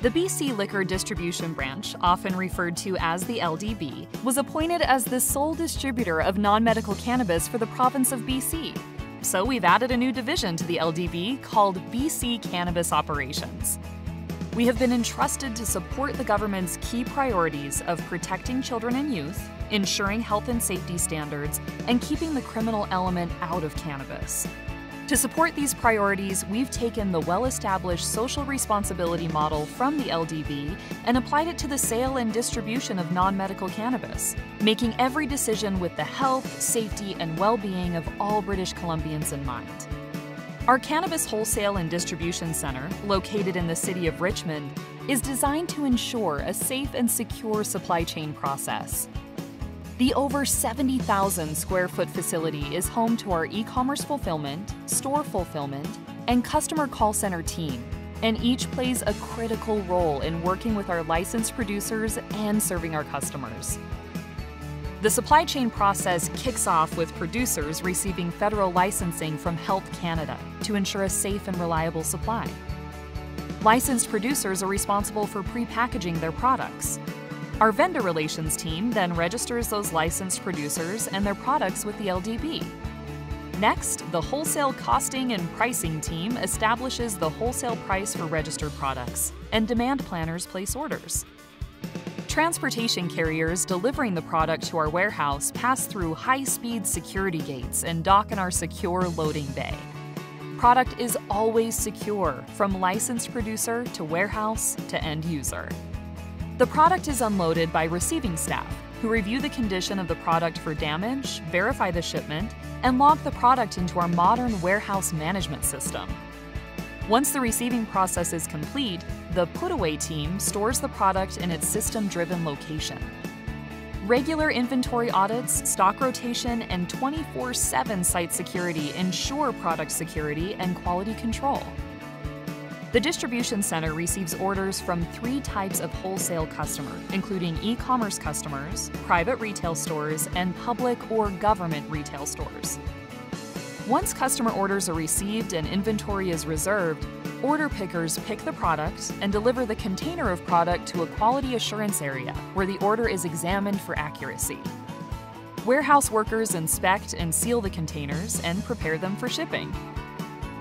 The BC Liquor Distribution Branch, often referred to as the LDB, was appointed as the sole distributor of non medical cannabis for the province of BC. So we've added a new division to the LDB called BC Cannabis Operations. We have been entrusted to support the government's key priorities of protecting children and youth, ensuring health and safety standards, and keeping the criminal element out of cannabis. To support these priorities, we've taken the well established social responsibility model from the LDB and applied it to the sale and distribution of non medical cannabis, making every decision with the health, safety, and well being of all British Columbians in mind. Our Cannabis Wholesale and Distribution Center, located in the city of Richmond, is designed to ensure a safe and secure supply chain process. The over 70,000 square foot facility is home to our e commerce fulfillment, store fulfillment, and customer call center team, and each plays a critical role in working with our licensed producers and serving our customers. The supply chain process kicks off with producers receiving federal licensing from Health Canada to ensure a safe and reliable supply. Licensed producers are responsible for pre-packaging their products, our vendor relations team then registers those licensed producers and their products with the LDB. Next, the wholesale costing and pricing team establishes the wholesale price for registered products, and demand planners place orders. Transportation carriers delivering the product to our warehouse pass through high speed security gates and dock in our secure loading bay. Product is always secure from licensed producer to warehouse to end user. The product is unloaded by receiving staff, who review the condition of the product for damage, verify the shipment, and log the product into our modern warehouse management system. Once the receiving process is complete, the put away team stores the product in its system driven location. Regular inventory audits, stock rotation, and 24 7 site security ensure product security and quality control. The distribution center receives orders from three types of wholesale customer, including e-commerce customers, private retail stores, and public or government retail stores. Once customer orders are received and inventory is reserved, order pickers pick the product and deliver the container of product to a quality assurance area where the order is examined for accuracy. Warehouse workers inspect and seal the containers and prepare them for shipping.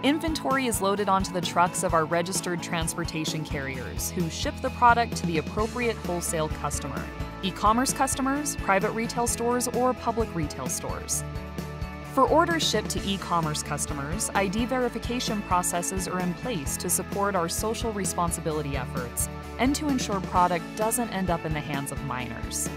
Inventory is loaded onto the trucks of our registered transportation carriers, who ship the product to the appropriate wholesale customer e commerce customers, private retail stores, or public retail stores. For orders shipped to e commerce customers, ID verification processes are in place to support our social responsibility efforts and to ensure product doesn't end up in the hands of minors.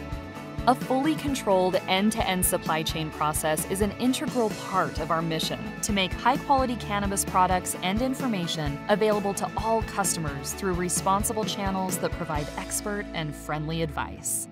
A fully controlled end to end supply chain process is an integral part of our mission to make high quality cannabis products and information available to all customers through responsible channels that provide expert and friendly advice.